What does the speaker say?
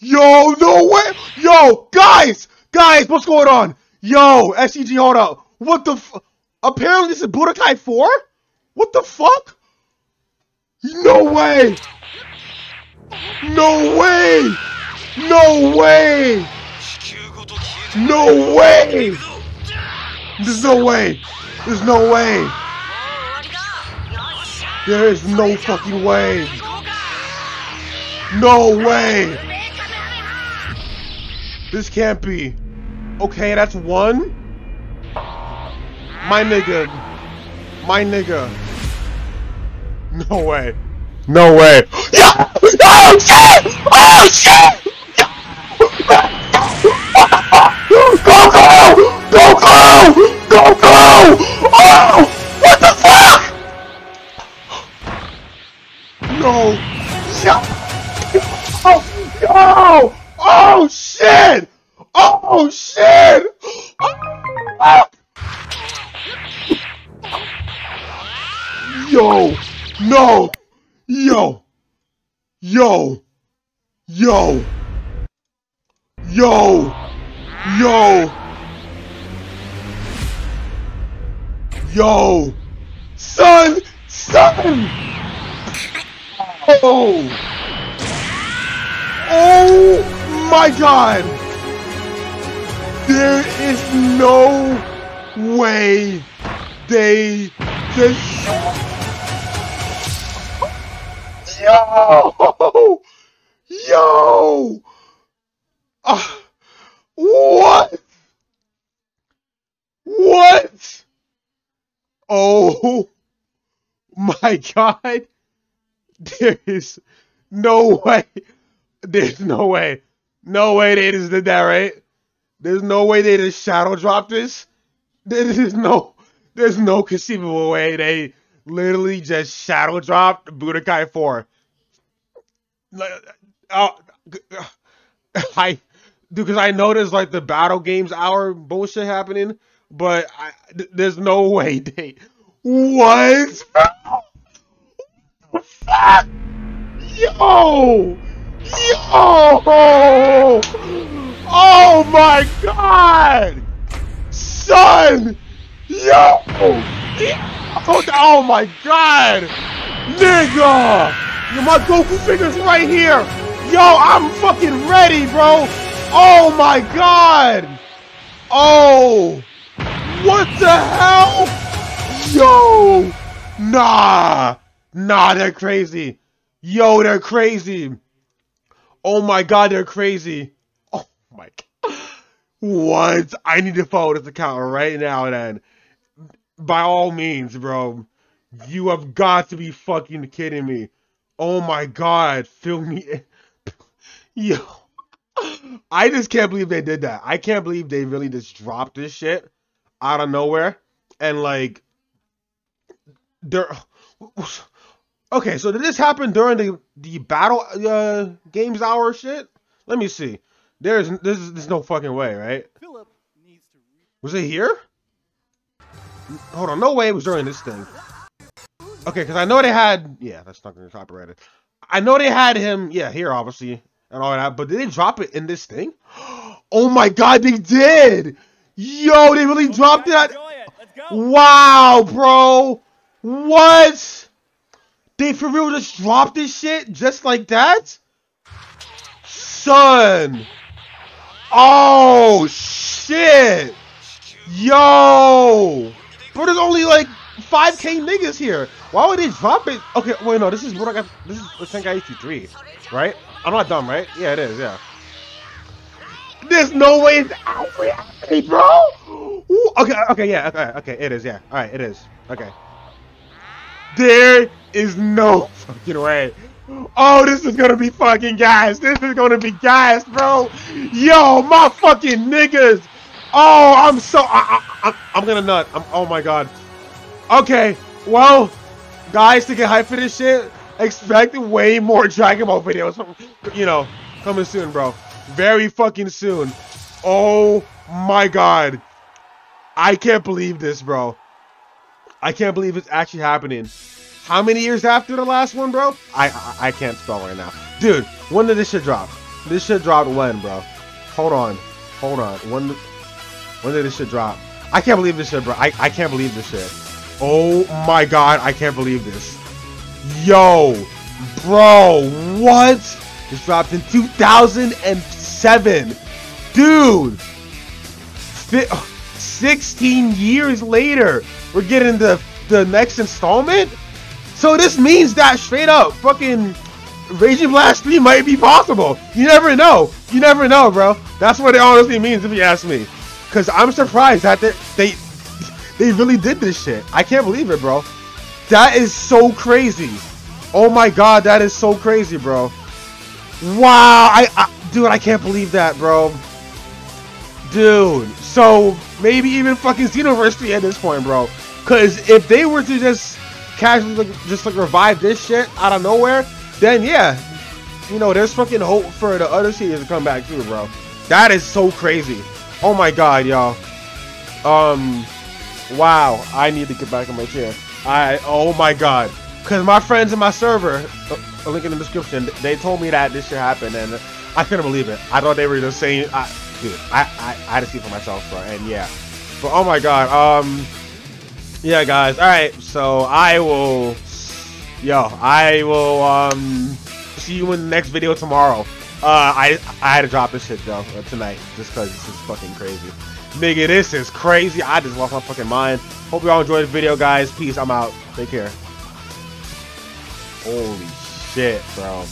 Yo, no way! Yo, guys! Guys, what's going on? Yo, SZG, hold up. What the Apparently this is Budokai 4? What the fuck? No way! No way! No way! No way! There's no way! There's no way! There is no fucking way! No way! This can't be. Okay, that's one. My nigga. My nigga. No way. No way. Yeah! Oh shit! Oh shit! Go go! Go go! Oh, Yo! No! Yo! Yo! Yo! Yo! Yo! Yo! Son! Son! Oh! Oh my god! There is no way they just. Yo! Yo! Uh, what? What? Oh my god! There is no way. There's no way. No way they just did that, right? There's no way they just shadow dropped this. There's no, there's no conceivable way they literally just shadow dropped Budokai 4. Like, uh, I, because I noticed like the battle games hour bullshit happening, but I, th- there's no way they. What? Fuck! Yo! Yo! Oh my god! Son! Yo! Oh, my god! Nigga! My Goku figure's right here! Yo, I'm fucking ready, bro! Oh my god! Oh! What the hell? Yo! Nah! Nah, they're crazy. Yo, they're crazy. Oh my god, they're crazy. God. What? I need to follow this account right now then. By all means, bro. You have got to be fucking kidding me. Oh my god, fill me in. Yo. I just can't believe they did that. I can't believe they really just dropped this shit out of nowhere. And like they're Okay, so did this happen during the the battle uh, games hour shit? Let me see. There's there's there's no fucking way, right? Philip needs to Was it here? Hold on, no way it was during this thing. Okay, because I know they had yeah, that's not gonna copyright it. I know they had him, yeah, here obviously and all that, but did they drop it in this thing? Oh my god, they did! Yo, they really dropped it. At... it. Wow, bro! What? They for real just dropped this shit just like that? Son! Oh shit! Yo! Bro, there's only like 5k niggas here. Why would they drop it? Okay, wait, no, this is what I got. This is the Tenkaichi 3, right? I'm not dumb, right? Yeah, it is, yeah. There's no way it's out reality, bro! Ooh, okay, okay, yeah, okay, okay, it is, yeah. Alright, it is. Okay. There is no fucking way. Oh, this is gonna be fucking gas. This is gonna be gas, bro. Yo, my fucking niggas. Oh, I'm so. I, I, I'm gonna nut. I'm, oh my god. Okay, well, guys, to get hyped for this shit, expect way more Dragon Ball videos. You know, coming soon, bro. Very fucking soon. Oh my god. I can't believe this, bro. I can't believe it's actually happening. How many years after the last one, bro? I I, I can't spell right now. Dude, when did this shit drop? this shit dropped when, bro? Hold on, hold on. When, when did this shit drop? I can't believe this shit, bro. I, I can't believe this shit. Oh my god, I can't believe this. Yo, bro, what? This dropped in 2007. Dude, fi- 16 years later, we're getting the, the next installment? So this means that straight up, fucking Raging Blast 3 might be possible. You never know. You never know, bro. That's what it honestly means if you ask me. Cause I'm surprised that they they, they really did this shit. I can't believe it, bro. That is so crazy. Oh my god, that is so crazy, bro. Wow, I, I dude, I can't believe that, bro. Dude, so maybe even fucking Xenoverse 3 at this point, bro. Cause if they were to just casually just like revive this shit out of nowhere, then yeah, you know, there's fucking hope for the other series to come back too, bro. That is so crazy. Oh my god, y'all. Um, wow. I need to get back in my chair. I. Oh my god. Cause my friends in my server, a link in the description, they told me that this should happen, and I couldn't believe it. I thought they were just saying, I, dude, I, I, I had to see for myself, bro. And yeah, but oh my god. Um, yeah, guys. All right, so I will. Yo, I will um see you in the next video tomorrow. Uh, I I had to drop this shit though uh, tonight just because this is fucking crazy. Nigga, this is crazy. I just lost my fucking mind. Hope you all enjoyed the video, guys. Peace. I'm out. Take care. Holy shit, bro.